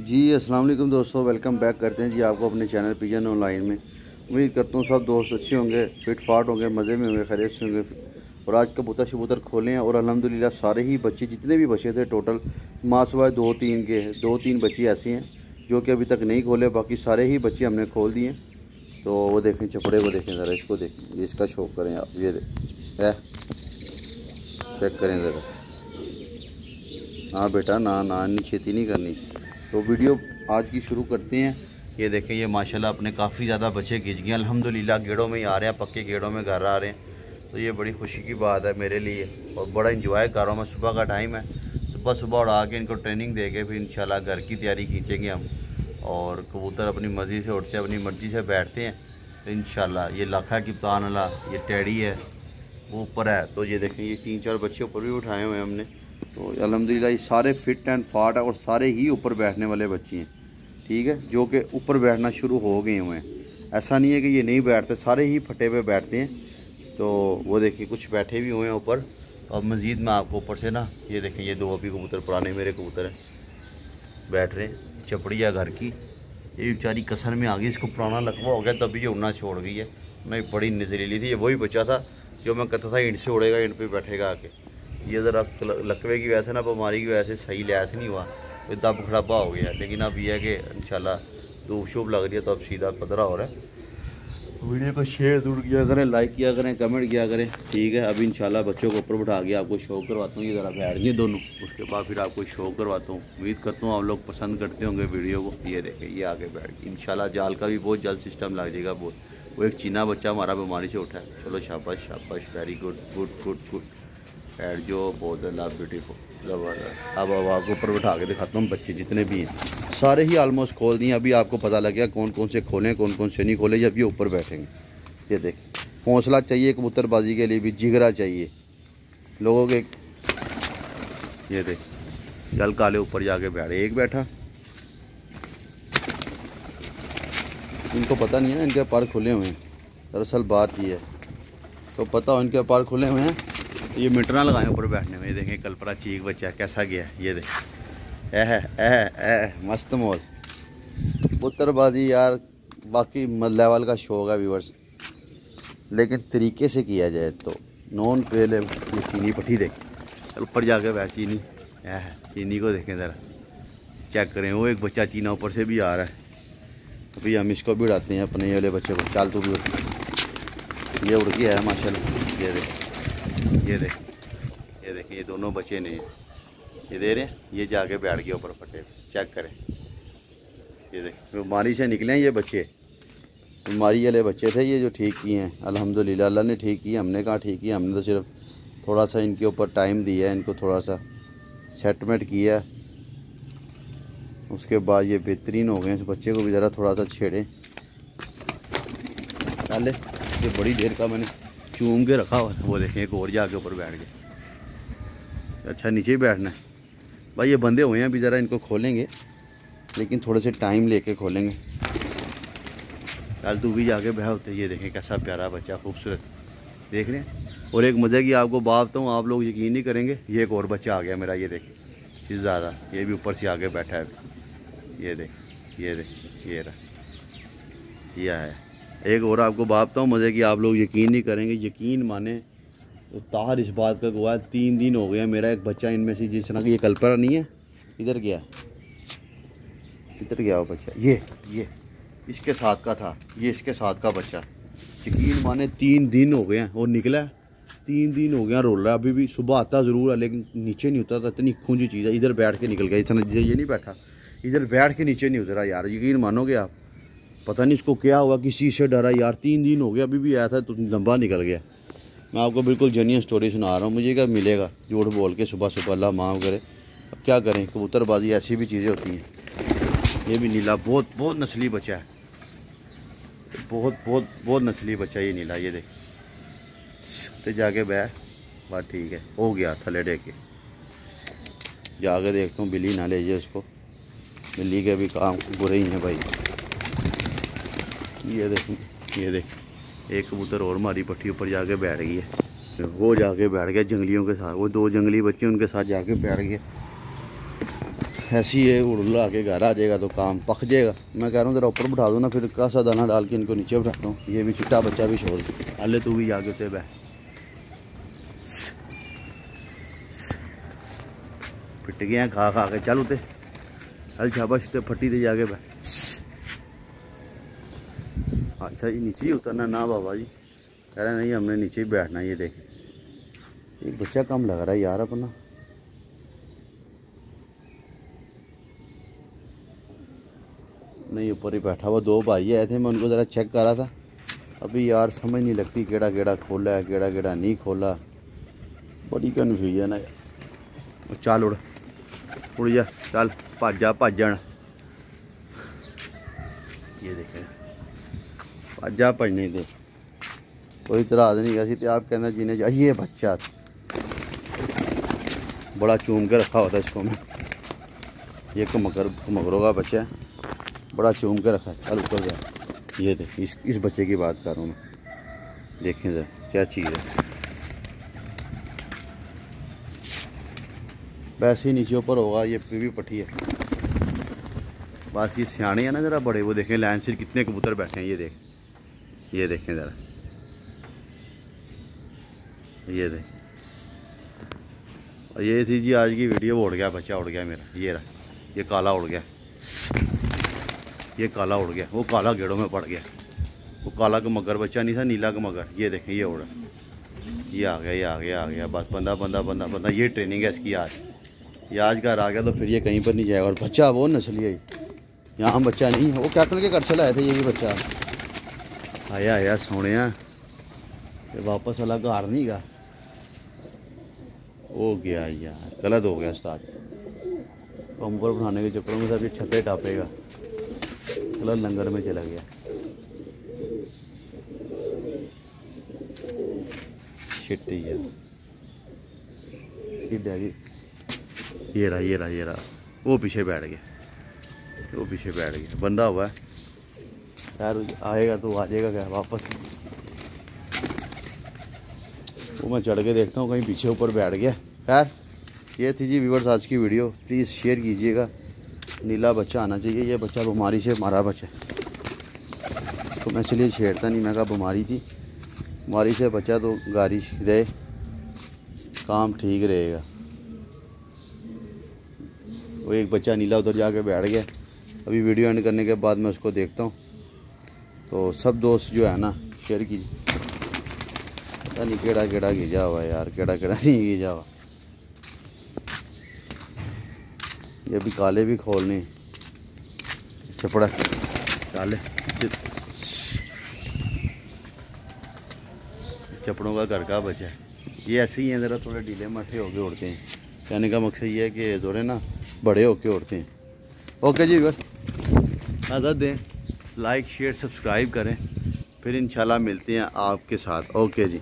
जी, अस्सलाम वालेकुम दोस्तों वेलकम बैक करते हैं जी आपको अपने चैनल पिजन ऑनलाइन में। उम्मीद करता हूँ सब दोस्त अच्छे होंगे फिट फाट होंगे, मज़े में होंगे खरीद से होंगे। और आज कबूतर शबूतर खोले हैं और अल्हम्दुलिल्लाह सारे ही बच्चे जितने भी बचे थे टोटल माँ मासवाए दो तीन के, दो तीन बच्चे ऐसे हैं, जो कि अभी तक नहीं खोले, बाकी सारे ही बच्चे हमने खोल दिए। तो वो देखें, चपड़े को देखें ज़रा, इसको देखें इसका शौक करें आप, ये है? चेक करें ज़रा। हाँ बेटा, ना ना खेती नहीं करनी। तो वीडियो आज की शुरू करते हैं। ये देखें, ये माशाल्लाह अपने काफ़ी ज़्यादा बच्चे खिंच गए अल्हम्दुलिल्लाह, गेड़ों में ही आ रहे हैं, पक्के गेड़ों में घर आ रहे हैं। तो ये बड़ी खुशी की बात है मेरे लिए और बड़ा इंजॉय कर रहा हूँ मैं। सुबह का टाइम है सुबह सुबह उड़ा के इनको ट्रेनिंग दे के फिर इंशाल्लाह घर की तैयारी खींचेंगे हम। और कबूतर अपनी मर्ज़ी से उठते हैं, अपनी मर्ज़ी से बैठते हैं। तो इन ये लाखा किप्तान वाला ये टैडी है, वो ऊपर है। तो ये देखें, ये तीन चार बच्चे ऊपर भी उठाए हुए हैं हमने। तो अलहमदिल्ला ये सारे फिट एंड फाट है और सारे ही ऊपर बैठने वाले बच्चे हैं, ठीक है? जो कि ऊपर बैठना शुरू हो गए हुए हैं। ऐसा नहीं है कि ये नहीं बैठते, सारे ही फटे पे बैठते हैं। तो वो देखिए, कुछ बैठे भी हुए हैं ऊपर। अब मज़ीद मैं आपको ऊपर से ना, ये देखें, ये दो अभी कबूतर, पुराने मेरे कबूतर हैं, बैठ रहे हैं, चपड़िया घर की। ये बेचारी कसर में आ गई, इसको पुराना लकवा हो गया तभी ये उड़ना छोड़ गई है। मैं बड़ी नजरीली थी, ये वही बच्चा था जो मैं कहता था ईंट से उड़ेगा ईंट पे बैठेगा आके। ये ज़रा लकवे की वजह से ना, बीमारी की वजह से सही लैस नहीं हुआ। तो दब खड़ाबा हो गया। लेकिन अब यह है कि इन धूप शूप लग रही है तो अब सीधा पतरा हो रहा है। वीडियो को शेयर दूर किया करें लाइक किया करें कमेंट किया करें। ठीक है, अभी इंशाल्लाह बच्चों को ऊपर बैठा के आपको शो करवाता हूँ। ये ज़रा बैठ गए दोनों। उसके बाद फिर आपको शो करवाता हूँ। उम्मीद करता हूँ आप लोग पसंद करते होंगे वीडियो को। ये देखें, ये आगे बैठ इन जाल का भी बहुत जल्द सिस्टम लग जाएगा बहुत। वो एक चीना बच्चा हमारा बीमारी से उठा है। चलो शाबाश शाबाश very good good good good add जो बहुत लव ब्यूटीफुल अब अब आपको ऊपर बैठा के दिखाता हूँ बच्चे जितने भी हैं। सारे ही आलमोस्ट खोल दिए। अभी आपको पता लग गया कौन कौन से खोलें कौन कौन से नहीं खोले। जब ये ऊपर बैठेंगे। ये देख, हौसला चाहिए कबूतरबाजी के लिए भी, जिगरा चाहिए। लोगों के ये देख जल काले ऊपर जाके बैठे। एक बैठा। इनको पता नहीं है ना, इनके पार खुले हुए हैं। दरअसल बात ये है। तो पता हो इनके पार खुले हुए हैं? ये मिटना लगाए ऊपर बैठने में। ये देखें कलपरा चीख बच्चा, कैसा गया? ये देख। एह एह एह मस्त मोल पुत्रबाजी यार, बाकी लेवल का शौक है व्यूवर्स लेकिन तरीके से किया जाए तो नॉन पहले ये चीनी पट्टी देख। ऊपर जाके बैठ, चीनी। एह चीनी को देखें ज़रा। चेक करें, वो एक बच्चा चीना ऊपर से भी आ रहा है। अभी हम इसको भी उड़ाते हैं, अपने वाले बच्चे को। चाल तो भी ये उड़ गया है, माशाल्लाह। ये देख। ये देख, ये देखिए ये दोनों बच्चे नहीं हैं। ये दे रहे हैं, ये जाके बैठ गए ऊपर फटे चेक करें। ये देख बीमारी से निकले हैं ये बच्चे बीमारी वाले बच्चे थे ये जो ठीक किए हैं, अल्हम्दुलिल्लाह, अल्लाह ने ठीक किया, हमने कहा ठीक किया, हमने तो सिर्फ़ थोड़ा सा इनके ऊपर टाइम दिया है, इनको थोड़ा सा सेटमेंट किया उसके बाद ये बेहतरीन हो गए इस बच्चे को भी ज़रा थोड़ा सा छेड़ें। पहले, ये बड़ी देर का मैंने चूम के रखा हुआ था। वो देखें, एक और जाके ऊपर बैठ गए। अच्छा नीचे ही बैठना है। भाई, ये बंदे हुए हैं, अभी ज़रा इनको खोलेंगे, लेकिन थोड़े से टाइम लेके खोलेंगे। कल तू भी जाके बह होते ये देखें, कैसा प्यारा बच्चा, खूबसूरत। देख रहे हैं? और एक मज़े की आपको बात हूँ आप लोग यकीन नहीं करेंगे, ये एक और बच्चा आ गया मेरा, ये देखें। ज़्यादा, ये भी ऊपर से आगे बैठा है। ये देख ये देख, ये रहा। यह है। एक और आपको बात हूँ, मज़े की आप लोग यकीन नहीं करेंगे, यकीन माने तो तार इस बात का गवाह तीन दिन हो गया मेरा एक बच्चा इनमें से, जिस तरह की ये कल्पना नहीं है, इधर गया इधर गया वो बच्चा, ये ये, इसके साथ का था, ये इसके साथ का बच्चा, यकीन माने तीन दिन हो गए हैं और निकला तीन दिन हो गया रोल रहा अभी भी सुबह आता ज़रूर है, लेकिन नीचे नहीं उतरता, इतनी खूंजी चीज़ है, इधर बैठ के निकल गया, इतना जिसे ये नहीं बैठा, इधर बैठ के नीचे नहीं उतरा, यार, यकीन मानोगे आप? पता नहीं इसको क्या हुआ, किसी से डरा। यार, तीन दिन हो गया अभी भी आया था तो लंबा निकल गया। मैं आपको बिल्कुल जनियन स्टोरी सुना रहा हूँ, मुझे क्या मिलेगा? झूठ बोल के, सुबह सुबह अल्लाह माफ़ करे। अब क्या करें? कबूतरबाजी ऐसी भी चीज़ें होती हैं। ये भी नीला, बहुत बहुत नस्ली बच्चा है। बहुत बहुत बहुत नस्ली बच्चा ये नीला, ये देख। तो जाके बह बात ठीक है, हो गया थले डे के जाके देखता हूँ, बिल्ली ना ले जाए उसको। बिल्ली के भी काम बुरे ही हैं भाई। ये देख ये देख। एक कबूतर और मारी पट्टी ऊपर जाके बैठ गई है। वो जाके बैठ गया जंगलियों के साथ। वो दो जंगली बच्चे उनके साथ जाके बैठ गए। ऐसी है उड़ला के घर आ जाएगा तो काम पक जाएगा। मैं कह रहा हूँ, ज़रा ऊपर बैठा दूँ ना, फिर कासा दाना डाल के इनको नीचे बैठा दूँ। ये भी चिट्टा बच्चा भी छोड़ दे अले तू भी जाके उते बह फिट गए खा खा के। चल उते हल शाबाश उते फट्टी ते जाके बह अच्छा जी, नीचे ही उतरना ना बाबा जी। कह रहे नहीं, हमने नीचे ही बैठना ये देख। एक बच्चा कम लग रहा है यार अपना। नहीं, ऊपर ही बैठा हुआ, दो भाई आए थे, मैं उनको ज़रा चेक कर था। अभी यार समझ नहीं लगती, केड़ा केड़ा खोला है, केड़ा केड़ा नहीं खोला। बड़ी कन्फ्यूज़न है। चल उड़। उड़ जा, चल, भज, भजन। ये देखे। जा भजने दे। कोई इतराज नहीं गया तो आप कहना जीने जाइए बच्चा बड़ा चूम के रखा होता है इसको मैं। ये कमकर कमकरों का बच्चा है। बड़ा चूम के रखा है चल ऊपर जा। ये देख, इस इस बच्चे की बात कर रहा हूँ मैं। देखें सर क्या चीज़ है। वैसे ही नीचे ऊपर होगा, ये फिर भी पट्टी है। बस ये सियाने हैं ना ज़रा बड़े, वो देखें, लाइन से कितने कबूतर बैठे हैं, ये देख। ये देखें ज़रा। ये देख। और ये थी जी आज की वीडियो उड़ गया, बच्चा उड़ गया मेरा। ये रहा, ये काला उड़ गया। ये काला उड़ गया, वो काला गेड़ों में पड़ गया। वो काला का मगर बच्चा नहीं था, नीला का मगर। ये देखें, ये उड़ा। ये आ गया, ये आ गया आ गया। बस बंदा बंदा बंदा बंदा। ये ट्रेनिंग है इसकी आज। ये आज घर आ गया तो फिर ये कहीं पर नहीं जाएगा। और बच्चा, वो नस्ली है यहाँ बच्चा नहीं है। वो कैप्टन के घर से लाए थे ये भी बच्चा? आया सोने ये वापस वाला घर नहीं गा हो गया यार गलत हो गया उस्ताद कंबर बनाने के चक्करों में सब ये छते टापेगा चलो लंगर में चला गया छिट्टी है ये रहा ये रहा ये रहा वो पीछे बैठ गया वो पीछे बैठ गया बंदा हुआ है यार आएगा तो आ जाएगा क्या, वापस? वो मैं चढ़ के देखता हूँ, कहीं पीछे ऊपर बैठ गया। खैर, ये थी जी व्यूवर्स आज की वीडियो प्लीज़ शेयर कीजिएगा। नीला बच्चा आना चाहिए। ये बच्चा बीमारी से मारा बच्चा तो मैं इसलिए छेड़ता नहीं, मैं कहा बीमारी थी। बीमारी से बच्चा तो गारिश रहे काम ठीक रहेगा। वो एक बच्चा नीला उधर जाके बैठ गया। अभी वीडियो एंड करने के बाद मैं उसको देखता हूँ। तो सब दोस्त जो है ना शेयर कीजिए पता नहीं केड़ा केड़ा गिजा हुआ यार, केड़ा केड़ा नहीं गिजा हुआ। ये भी काले भी खोलने। चपड़ा काले। चपड़ों का घर का बचा ये ऐसे ही हैं, ज़रा थोड़े ढीले मठे होके उड़ते हैं। कहने का मकसद ये है कि थोड़े ना बड़े होके उड़ते हैं। ओके जी बस आज़ाद दें। लाइक शेयर सब्सक्राइब करें। फिर इंशाल्लाह मिलते हैं आपके साथ। ओके जी।